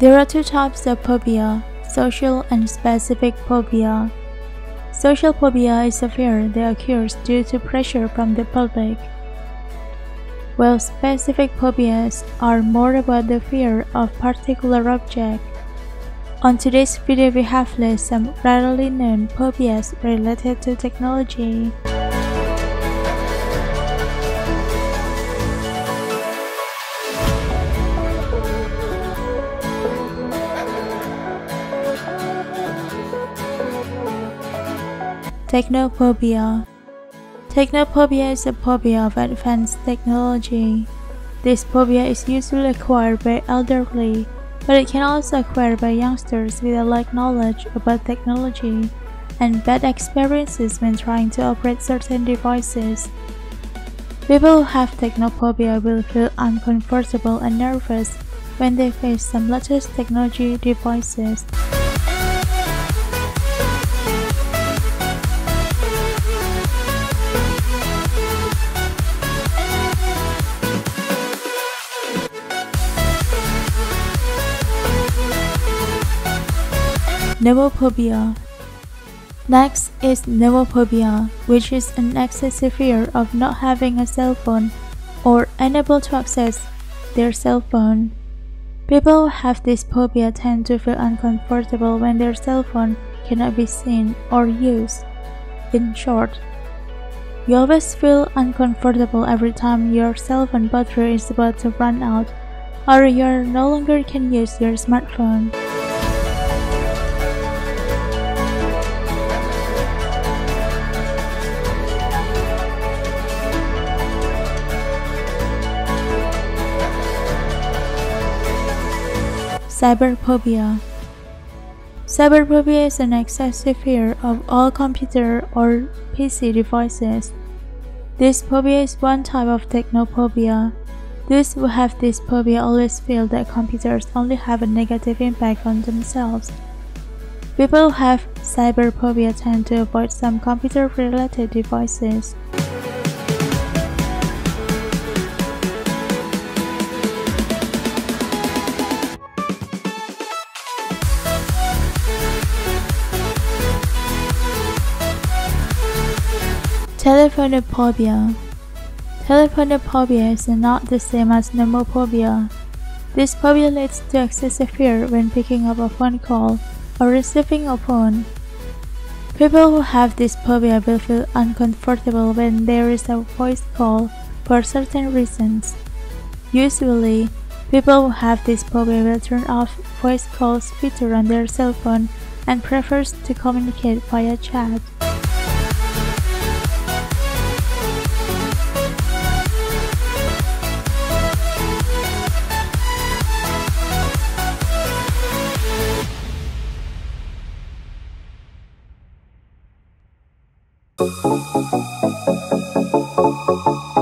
There are two types of phobia social and specific phobia. Social phobia is a fear that occurs due to pressure from the public, while specific phobias are more about the fear of particular object. On today's video we have listed some rarely known phobias related to technology. Technophobia Technophobia is a phobia of advanced technology. This phobia is usually acquired by elderly, but it can also acquired by youngsters with a lack knowledge about technology and bad experiences when trying to operate certain devices. People who have technophobia will feel uncomfortable and nervous when they face some latest technology devices. Nomophobia. Next is nomophobia, which is an excessive fear of not having a cell phone or unable to access their cell phone. People who have this phobia tend to feel uncomfortable when their cell phone cannot be seen or used. In short, you always feel uncomfortable every time your cell phone battery is about to run out or you no longer can use your smartphone. Cyberphobia Cyberphobia is an excessive fear of all computer or PC devices. This phobia is one type of technophobia. Those who have this phobia always feel that computers only have a negative impact on themselves. People who have cyberphobia tend to avoid some computer-related devices. Telephonophobia Telephonophobia is not the same as nomophobia. This phobia leads to excessive fear when picking up a phone call or receiving a phone. People who have this phobia will feel uncomfortable when there is a voice call for certain reasons. Usually, people who have this phobia will turn off voice calls feature on their cell phone and prefers to communicate via chat. Thank you.